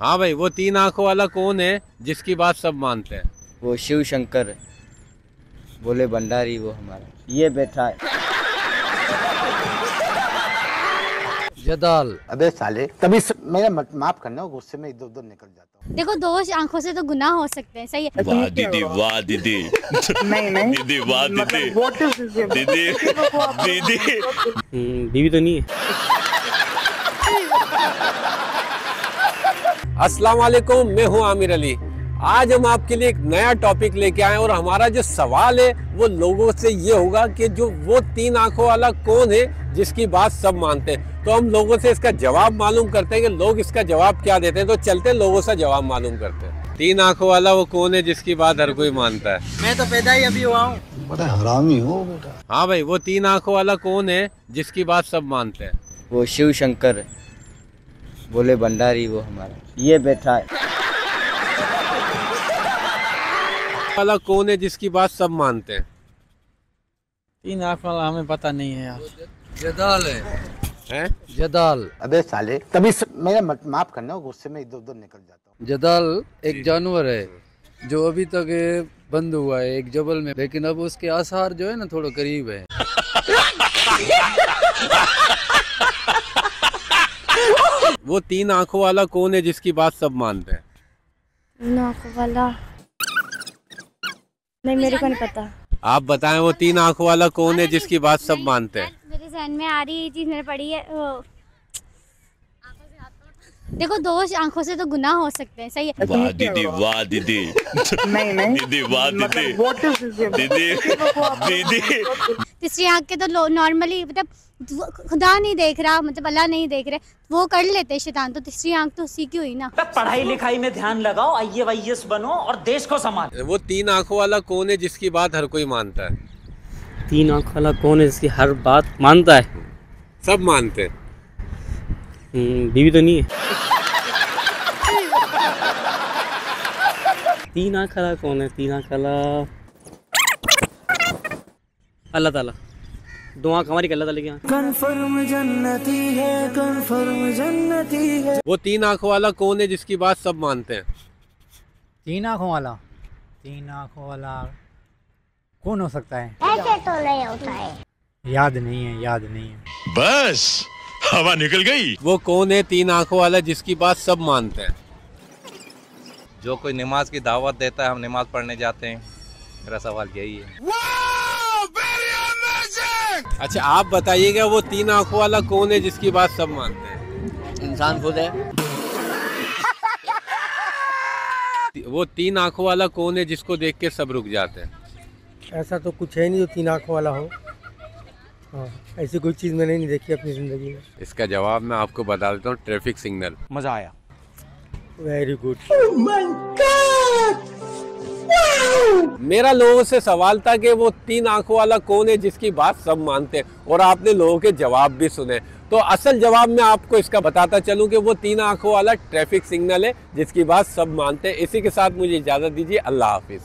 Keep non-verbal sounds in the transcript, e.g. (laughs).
हाँ भाई वो तीन आँखों वाला कौन है जिसकी बात सब मानते हैं? वो शिव शंकर बोले भंडारी वो हमारा। ये बैठा है। जदाल। अबे साले तभी मेरा माफ़ करना गुस्से में इधर उधर निकल जाता हूँ। देखो दो आँखों से तो गुनाह हो सकते हैं सही है। वाह दीदी वाह दीदी। नहीं नहीं। दीदी वाह दीदी। व्हाट इज़ दिस दीदी (laughs) दीदी। (laughs) बीवी तो नहीं है। अस्सलाम वालेकुम मैं हूँ आमिर अली। आज हम आपके लिए एक नया टॉपिक लेके आए हैं और हमारा जो सवाल है वो लोगों से ये होगा कि जो वो तीन आँखों वाला कौन है जिसकी बात सब मानते हैं। तो हम लोगों से इसका जवाब मालूम करते हैं कि लोग इसका जवाब क्या देते हैं। तो चलते हैं लोगों से जवाब मालूम करते हैं। तीन आँखों वाला वो कौन है जिसकी बात हर कोई मानता है? मैं तो पैदा ही अभी हुआ हूँ। बड़ा हरामी हो बेटा। हाँ भाई वो तीन आँखों वाला कौन है जिसकी बात सब मानते हैं? वो शिव शंकर बोले भंडारी वो हमारा। ये बैठा है। वाला कौन है जिसकी बात सब मानते हैं? तीन आँख वाला हमें पता नहीं है यार। जदाल है। हैं? जदाल। अबे साले तभी स... मेरा मत- माफ़ करना गुस्से में इधर उधर निकल जाता हूँ। जदाल एक जानवर है जो अभी तक बंद हुआ है एक जबल में। लेकिन अब उसके आसार जो है ना थोड़ा करीब है। (laughs) वो तीन आँखों वाला कौन है जिसकी बात सब मानते हैं? तीन आँखों वाला। नहीं मेरे को नहीं पता। आप बताएँ वो तीन आँखों वाला कौन है जिसकी बात सब मानते हैं? मेरे जहन में आ रही चीज़ मैंने पढ़ी है वो- देखो दो आँखों से तो गुनाह हो सकते हैं सही है। वाह दीदी वाह दीदी। नहीं नहीं। दीदी वाह दीदी। दीदी दीदी (laughs) तीसरी आँख के तो नॉर्मली मतलब खुदा नहीं देख रहा मतलब अल्लाह नहीं देख रहे वो कर लेते शैतान तो तीसरी आँख तो उसी की हुई ना। पढ़ाई लिखाई में ध्यान लगाओ आई वाई बनो और देश को संभालो। वो तीन आँखों वाला कौन है जिसकी बात हर कोई मानता है? तीन आँख वाला कौन है जिसकी हर बात मानता है? सब मानते हैं। हम्म, बीवी तो नहीं है। (laughs) तीन आँख वाला कौन है? तीन आँख वाला अल्लाह ताला। दो आँख हमारी अल्लाह ताला की आँख। वो तीन आँखों वाला कौन है जिसकी बात सब मानते हैं? तीन आँखों वाला? तीन आँखों वाला कौन हो सकता है? ऐसे तो नहीं होता है। याद नहीं है याद नहीं है। बस हवा निकल गई। वो कौन है तीन आँखों वाला जिसकी बात सब मानते हैं? जो कोई नमाज़ की दावत देता है हम नमाज़ पढ़ने जाते हैं। मेरा सवाल यही है। अच्छा आप बताइएगा वो तीन आँखों वाला कौन है जिसकी बात सब मानते हैं? इंसान खुद है। वो तीन आँखों वाला कौन है जिसको देख के सब रुक जाते हैं? ऐसा तो कुछ है नहीं जो तीन आँखों वाला हो। हाँ ऐसी कोई चीज़ मैंने नहीं देखी अपनी ज़िंदगी में। इसका जवाब मैं आपको बता देता हूँ ट्रैफ़िक सिग्नल। मज़ा आया। वेरी गुड मेरा लोगों से सवाल था कि वो तीन आँखों वाला कौन है जिसकी बात सब मानते हैं? और आपने लोगों के जवाब भी सुने तो असल जवाब मैं आपको इसका बताता चलूँ कि वो तीन आँखों वाला ट्रैफ़िक सिग्नल है जिसकी बात सब मानते हैं। इसी के साथ मुझे इजाज़त दीजिए। अल्लाह हाफिज।